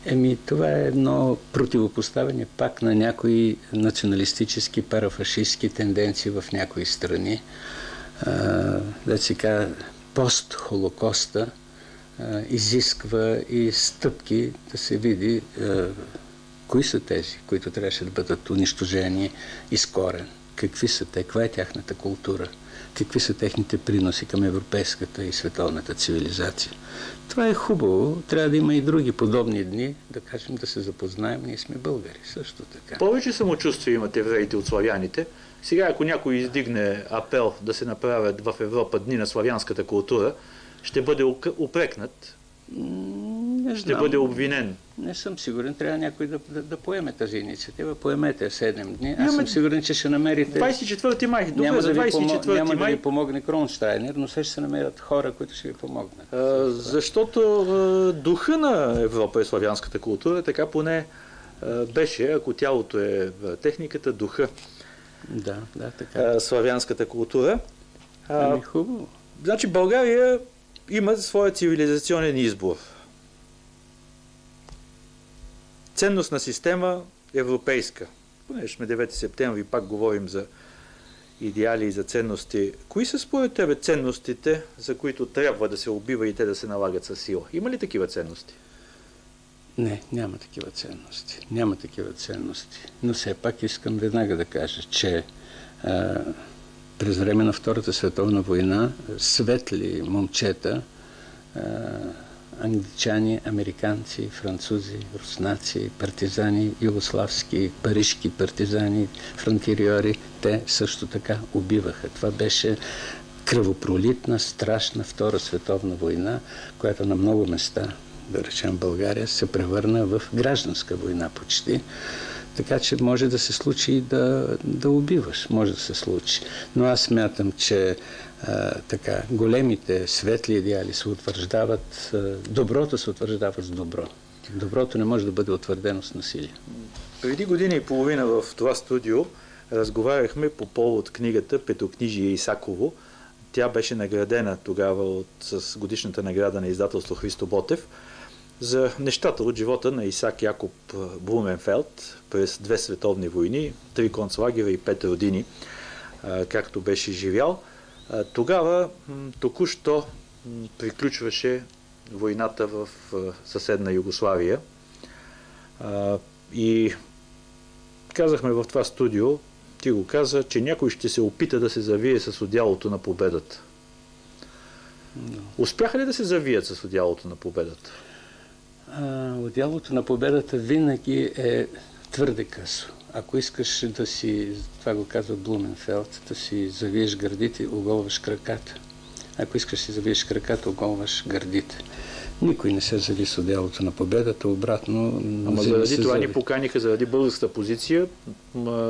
Еми, това е едно противопоставяне пак на някои националистически, парафашистски тенденции в някои страни. Да се кажа, пост-холокоста изисква и стъпки да се види кои са тези, които трябваше да бъдат унищожени изкорен. Какви са те, каква е тяхната култура, какви са техните приноси към европейската и световната цивилизация. Това е хубаво. Трябва да има и други подобни дни, да кажем, да се запознаем. Ние сме българи също така. Повече самочувствие имат евреите от славяните. Сега, ако някой издигне апел да се направят в Европа дни на славянската култура, ще бъде упрекнат, не ще бъде обвинен. Не съм сигурен. Трябва някой да, да, да поеме тази инициатива. Поемете 7 дни. Аз съм сигурен, че ще намерите... 24 май. Добре, няма за 24 да няма май. да ви помогне Кронштайнер, но ще се намерят хора, които ще ви помогнат. А, защото а, духа на Европа е славянската култура, така поне а, беше, ако тялото е техниката, духа. Да, да, така. А, славянската култура. А, ами хубаво. Значи България има своя цивилизационен избор. Ценностна система европейска. Понеже сме 9 септември, пак говорим за идеали и за ценности. Кои са според тебе ценностите, за които трябва да се убива и те да се налагат със сила? Има ли такива ценности? Не, няма такива ценности. Няма такива ценности. Но все пак искам веднага да кажа, че а, през време на Втората световна война светли момчета, англичани, американци, французи, руснаци, партизани, югославски, парижки партизани, фронтириори, те също така убиваха. Това беше кръвопролитна, страшна Втора световна война, която на много места, да речем България, се превърна в гражданска война почти. Така че може да се случи и да, да убиваш. Може да се случи. Но аз смятам, че така, големите светли идеали се утвърждават, доброто се утвърждава с добро. Доброто не може да бъде утвърдено с насилие. Преди година и половина в това студио разговаряхме по повод книгата Петокнижие Исаково. Тя беше наградена тогава от, с годишната награда на издателство Христо Ботев за нещата от живота на Исак Якоб Блуменфелд през две световни войни, три концлагера и пет родини, както беше живял. Тогава току-що приключваше войната в съседна Югославия и казахме в това студио, ти го каза, че някой ще се опита да се завие с одялото на победата. Успяха ли да се завият с одялото на победата? Одялото на победата винаги е твърде късо. Ако искаш да си, това го казва Блуменфелд, да си завиеш гърдите, оголваш краката. Ако искаш да си завиеш краката, оголваш гърдите. Никой не се зави с одялото на победата, обратно... Ама заради това зави. ни поканиха, заради българската позиция,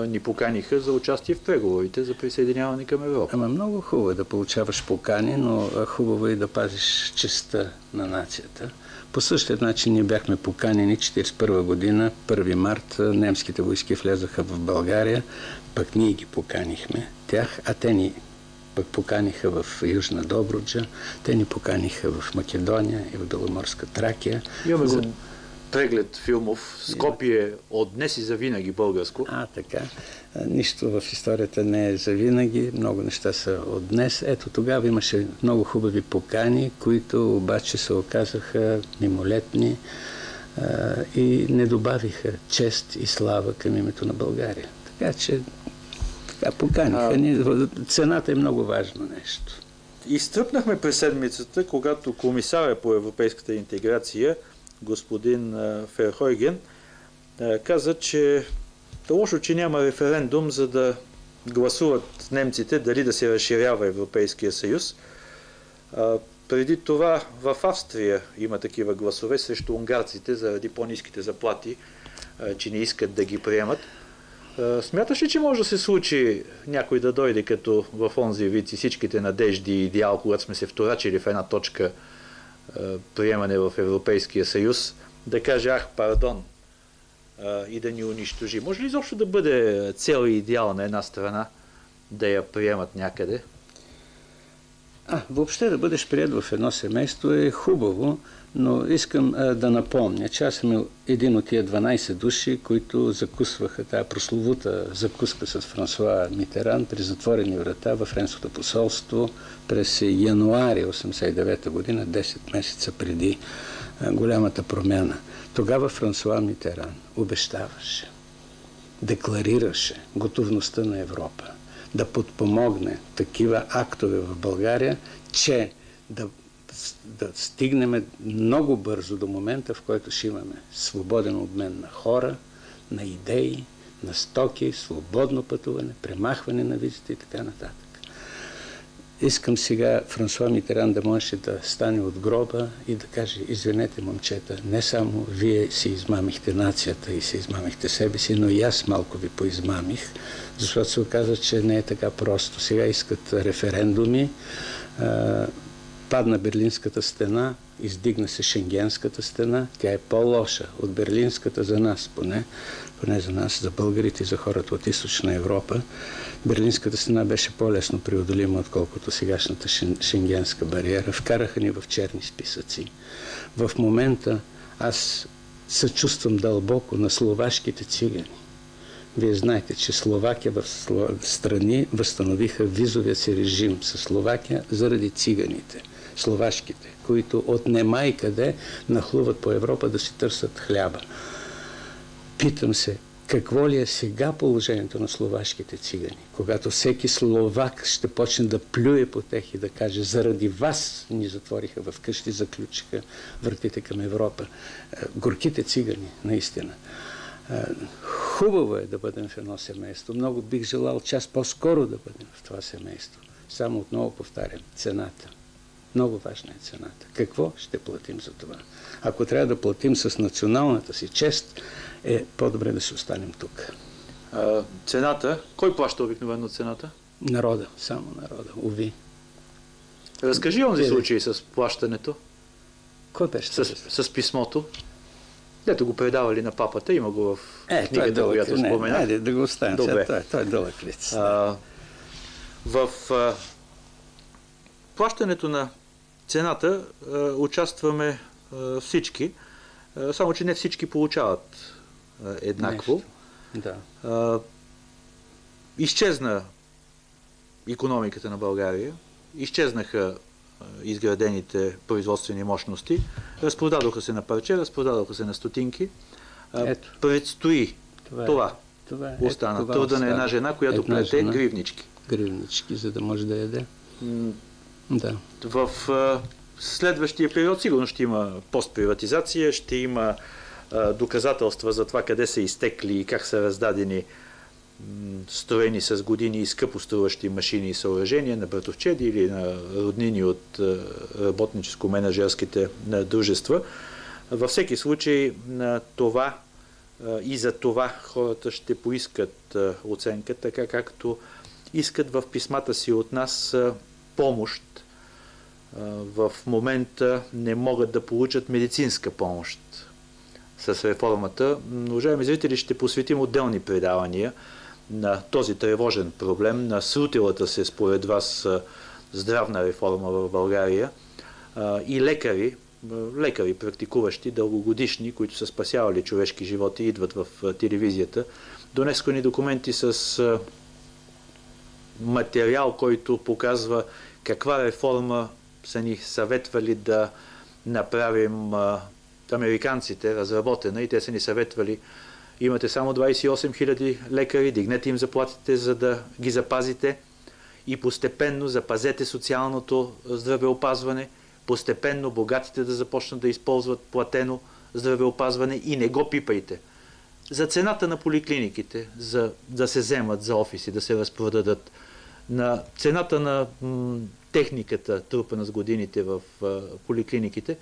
ни поканиха за участие в преговорите за присъединяване към Европа. Ама много хубаво е да получаваш покани, но хубаво е да пазиш честа на нацията. По същия начин ние бяхме поканени 1941 година, 1 март, немските войски влезаха в България, пък ние ги поканихме тях, а те ни пък поканиха в Южна Добруджа, те ни поканиха в Македония и в Беломорска Тракия. Имаме за преглед филмов Скопие от днес и за винаги българско. А, така. Нищо в историята не е за винаги, много неща са от днес. Ето тогава имаше много хубави покани, които обаче се оказаха мимолетни а, и не добавиха чест и слава към името на България. Така че така поканиха ни. Цената е много важно нещо. Изтръпнахме през седмицата, когато комисаря по европейската интеграция господин Ферхойген, каза, че е лошо, че няма референдум, за да гласуват немците дали да се разширява Европейския съюз. Преди това в Австрия има такива гласове срещу унгарците заради по-низките заплати, че не искат да ги приемат. Смяташ ли, че може да се случи някой да дойде като в онзи вид и всичките надежди и идеал, когато сме се вторачили в една точка приемане в Европейския съюз, да каже, ах, пардон, и да ни унищожи. Може ли изобщо да бъде цел и идеал на една страна да я приемат някъде? А, въобще да бъдеш прият в едно семейство е хубаво, но искам а, да напомня, че аз съм един от тия 12 души, които закусваха тази прословута закуска с Франсуа Митеран при затворени врата във Френското посолство през януари 89 година, 10 месеца преди а, голямата промяна. Тогава Франсуа Митеран обещаваше, декларираше готовността на Европа да подпомогне такива актове в България, че да, да стигнем много бързо до момента, в който ще имаме свободен обмен на хора, на идеи, на стоки, свободно пътуване, премахване на визите и така нататък. Искам сега Франсуа Митеран да можеше да стане от гроба и да каже, извинете, момчета, не само вие си измамихте нацията и си измамихте себе си, но и аз малко ви поизмамих, защото се оказа, че не е така просто. Сега искат референдуми, падна Берлинската стена, издигна се Шенгенската стена, тя е по-лоша от Берлинската за нас, поне, поне за нас, за българите и за хората от източна Европа. Берлинската стена беше по-лесно преодолима, отколкото сегашната шенгенска бариера. Вкараха ни в черни списъци. В момента аз съчувствам дълбоко на словашките цигани. Вие знаете, че Словакия в страни възстановиха визовия си режим с Словакия заради циганите, словашките, които от нема и къде нахлуват по Европа да си търсят хляба. Питам се, какво ли е сега положението на словашките цигани, когато всеки словак ще почне да плюе по тех и да каже, заради вас ни затвориха в къщи, заключиха вратите към Европа. Е, горките цигани, наистина. Е, хубаво е да бъдем в едно семейство. Много бих желал час по-скоро да бъдем в това семейство. Само отново повтарям, цената. Много важна е цената. Какво ще платим за това? Ако трябва да платим с националната си чест, е по-добре да се останем тук. А, цената? Кой плаща обикновено цената? Народа, само народа, уви. Разкажи онзи случай с плащането. Кой беше? С, с писмото. Дето го предавали на папата, има го в е, книгата, дълъг, която спомена. Айде да го оставим. Добре. Той, той е дълъг лиц. А, в а, плащането на цената а, участваме а, всички, а, само че не всички получават еднакво. Нещо. Да. Изчезна економиката на България, изчезнаха изградените производствени мощности, разпродадоха се на парче, разпродадоха се на стотинки. Ето. Предстои това. това. Е. Това е. Остана. Ето, това Труда остана. на една жена, която Една плете жена. гривнички. Гривнички, за да може да яде. Да. В следващия период сигурно ще има постприватизация, ще има доказателства за това къде са изтекли и как са раздадени строени с години и скъпо струващи машини и съоръжения на братовчеди или на роднини от работническо-менеджерските дружества. Във всеки случай на това и за това хората ще поискат оценка, така както искат в писмата си от нас помощ. В момента не могат да получат медицинска помощ с реформата. Уважаеми зрители, ще посветим отделни предавания на този тревожен проблем, на срутилата се според вас здравна реформа в България и лекари, лекари практикуващи, дългогодишни, които са спасявали човешки животи, идват в телевизията. Донеско ни документи с материал, който показва каква реформа са ни съветвали да направим американците, разработена и те са ни съветвали имате само 28 000 лекари, дигнете им заплатите, за да ги запазите и постепенно запазете социалното здравеопазване, постепенно богатите да започнат да използват платено здравеопазване и не го пипайте. За цената на поликлиниките, за да се вземат за офиси, да се разпродадат, на цената на техниката, трупана с годините в поликлиниките,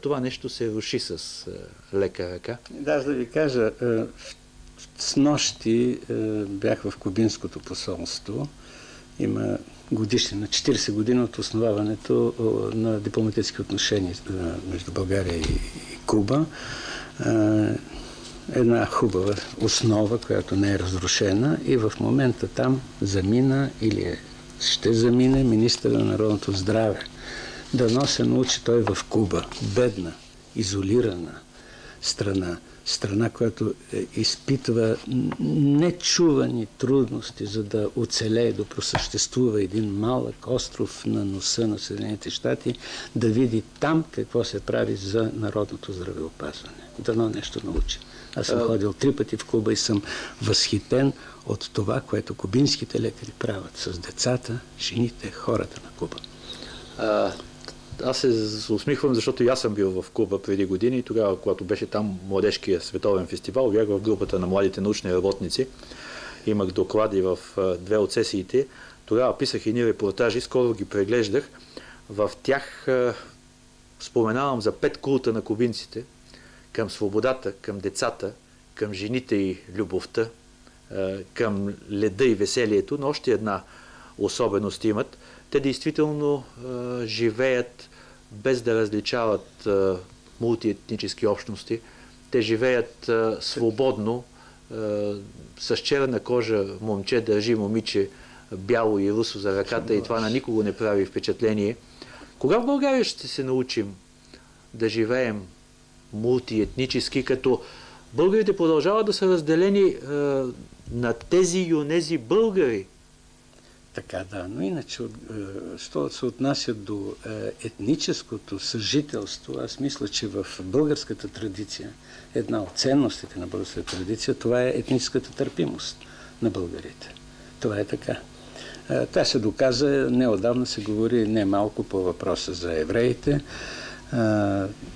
това нещо се руши с лека ръка. Да, да ви кажа, с нощи бях в Кубинското посолство. Има годишни, на 40 години от основаването на дипломатически отношения между България и Куба. Една хубава основа, която не е разрушена и в момента там замина или е, ще замине министъра на народното здраве. Дано се научи той в Куба, бедна, изолирана страна, страна, която е, изпитва нечувани трудности, за да оцелее, да просъществува един малък остров на носа на Съединените щати, да види там какво се прави за народното здравеопазване. Дано нещо научи. Аз съм ходил три пъти в Куба и съм възхитен от това, което кубинските лекари правят с децата, жените, хората на Куба. А, аз се усмихвам, защото и аз съм бил в Куба преди години и тогава, когато беше там младежкия световен фестивал, бях в групата на младите научни работници. Имах доклади в две от сесиите. Тогава писах едни репортажи, скоро ги преглеждах. В тях споменавам за пет култа на кубинците към свободата, към децата, към жените и любовта, към леда и веселието, но още една особеност имат. Те действително живеят без да различават мултиетнически общности. Те живеят свободно, с черна кожа момче държи момиче бяло и русо за ръката и това на никого не прави впечатление. Кога в България ще се научим да живеем мултиетнически, като българите продължават да са разделени а, на тези и онези българи, така, да. Но иначе, е, що се отнася до е, етническото съжителство, аз мисля, че в българската традиция, една от ценностите на българската традиция, това е етническата търпимост на българите. Това е така. Е, Та се доказа, неодавна се говори не малко по въпроса за евреите.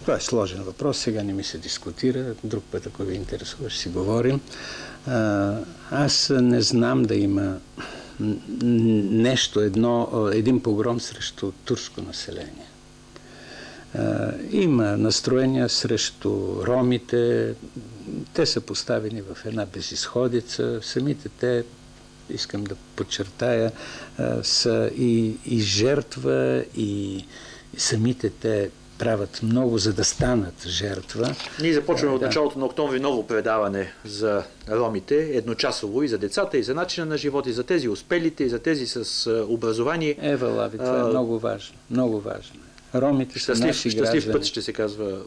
Това е сложен въпрос, сега не ми се дискутира. Друг път, ако ви интересува, ще си говорим. Аз не знам да има нещо, едно, един погром срещу турско население. Има настроения срещу ромите, те са поставени в една безисходица, самите те, искам да подчертая, са и, и жертва, и, самите те правят много, за да станат жертва. Ние започваме да. от началото на октомври ново предаване за ромите, едночасово и за децата, и за начина на живот, и за тези успелите, и за тези с образование. Ева Лави, това е много важно, много важно. Ромите щастлив, са наши щастлив граждани. път ще се казва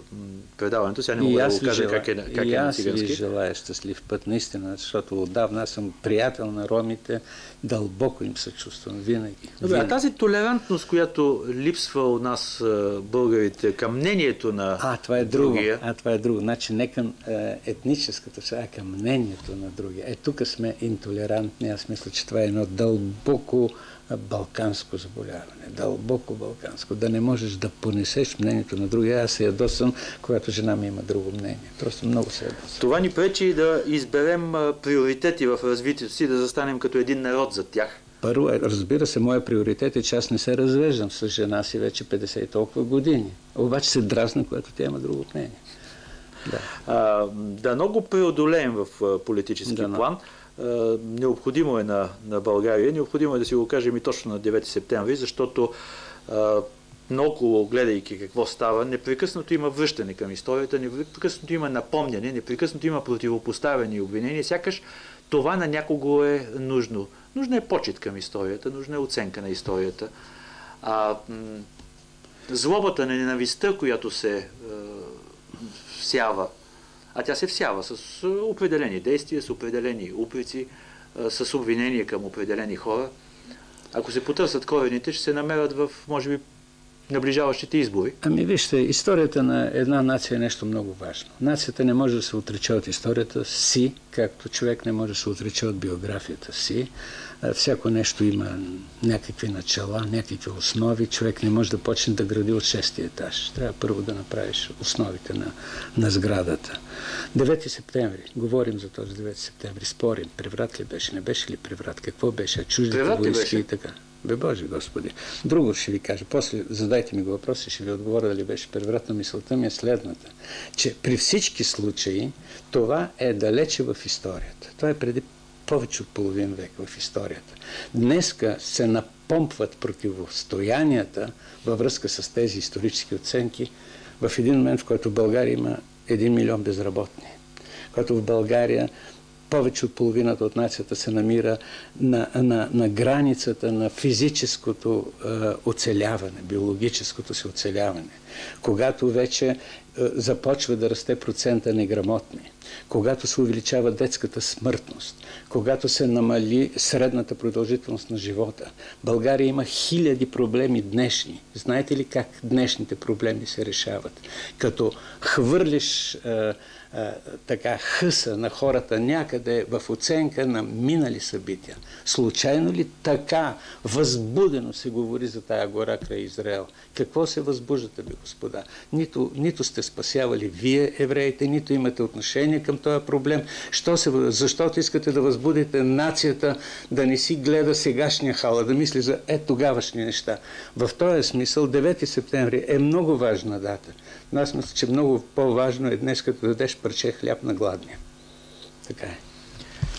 предаването. Сега не мога да го кажа жела... как е, как и е на аз цигански. ви желая щастлив път, наистина, защото отдавна аз съм приятел на ромите, дълбоко им се чувствам винаги. Добре, а винаги. тази толерантност, която липсва у нас а, българите към мнението на А, това е друго. другия, А, това е друго. Значи не към е, етническата, а към мнението на другия. Е, тук сме интолерантни. Аз мисля, че това е едно дълбоко а, балканско заболяване. Дълбоко балканско. Да не можеш да понесеш мнението на другия. Аз се ядосам, когато жена ми има друго мнение. Просто много се ядосам. това ни пречи да изберем приоритети в развитието си, да застанем като един народ за тях. Първо, е, разбира се, моя приоритет е, че аз не се развеждам с жена си вече 50 и толкова години. Обаче се дразна, когато тя има друго мнение. Да. А, да много преодолеем в политически Дано. план. А, необходимо е на, на България, необходимо е да си го кажем и точно на 9 септември, защото а, много гледайки какво става, непрекъснато има връщане към историята, непрекъснато има напомняне, непрекъснато има противопоставени и обвинения, сякаш това на някого е нужно. Нужна е почет към историята, нужна е оценка на историята. А, злобата на ненавистта, която се е, всява, а тя се всява с е, определени действия, с определени упреци, е, с обвинения към определени хора. Ако се потърсят корените, ще се намерят в, може би, наближаващите избори. Ами вижте, историята на една нация е нещо много важно. Нацията не може да се отрече от историята си, както човек не може да се отрече от биографията си. Всяко нещо има някакви начала, някакви основи. Човек не може да почне да гради от шестия етаж. Трябва първо да направиш основите на, на сградата. 9 септември. Говорим за този 9 септември. Спорим. Преврат ли беше? Не беше ли преврат? Какво беше? Чуждите войски и така. Бе Боже Господи. Друго ще ви кажа. После задайте ми го въпрос и ще ви отговоря дали беше превратна. Мисълта ми е следната. Че при всички случаи това е далече в историята. Това е преди повече от половин век в историята. Днеска се напомпват противостоянията във връзка с тези исторически оценки в един момент, в който България има 1 милион безработни когато в България повече от половината от нацията се намира на, на, на границата на физическото е, оцеляване, биологическото си оцеляване. Когато вече е, започва да расте процента неграмотни, когато се увеличава детската смъртност, когато се намали средната продължителност на живота. България има хиляди проблеми днешни. Знаете ли как днешните проблеми се решават? Като хвърлиш е, така хъса на хората някъде в оценка на минали събития. Случайно ли така възбудено се говори за тая гора край Израел? Какво се възбуждате, би господа? Нито, нито сте спасявали вие, евреите, нито имате отношение към този проблем. Що се, защото искате да възбудите нацията да не си гледа сегашния хала, да мисли за е тогавашни неща. В този смисъл 9 септември е много важна дата. Но аз мисля, че много по-важно е днес, като дадеш парче хляб на гладния. Така е.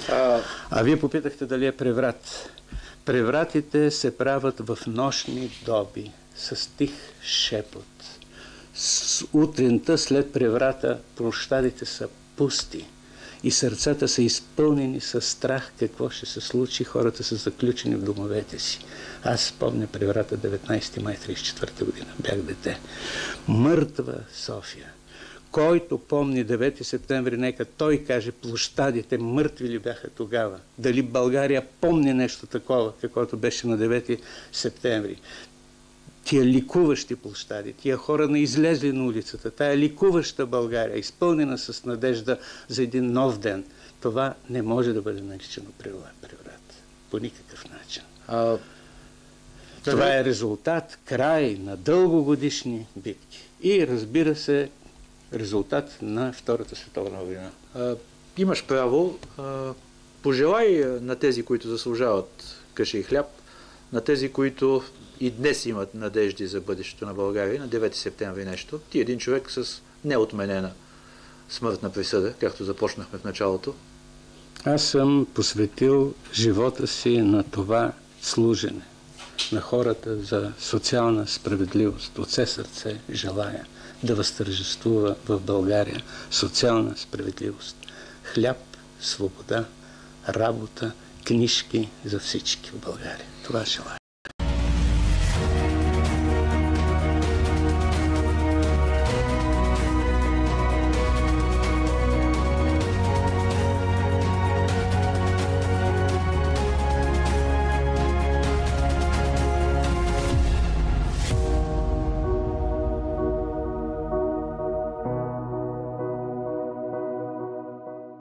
А, а вие попитахте дали е преврат. Превратите се правят в нощни доби, с тих шепот. С утринта след преврата площадите са пусти и сърцата са изпълнени с страх какво ще се случи, хората са заключени в домовете си. Аз спомня преврата 19 май 34 година, бях дете. Мъртва София. Който помни 9 септември, нека той каже площадите мъртви ли бяха тогава. Дали България помни нещо такова, каквото беше на 9 септември тия ликуващи площади, тия хора на излезли на улицата, тая ликуваща България, изпълнена с надежда за един нов ден, това не може да бъде наричано преврат. По никакъв начин. А, това е резултат, край на дългогодишни битки. И разбира се, резултат на Втората световна война. А, имаш право. А, пожелай на тези, които заслужават къща и хляб, на тези, които и днес имат надежди за бъдещето на България, на 9 септември нещо. Ти един човек с неотменена смъртна присъда, както започнахме в началото. Аз съм посветил живота си на това служене на хората за социална справедливост. От все сърце желая да възтържествува в България социална справедливост. Хляб, свобода, работа, книжки за всички в България. Това желая.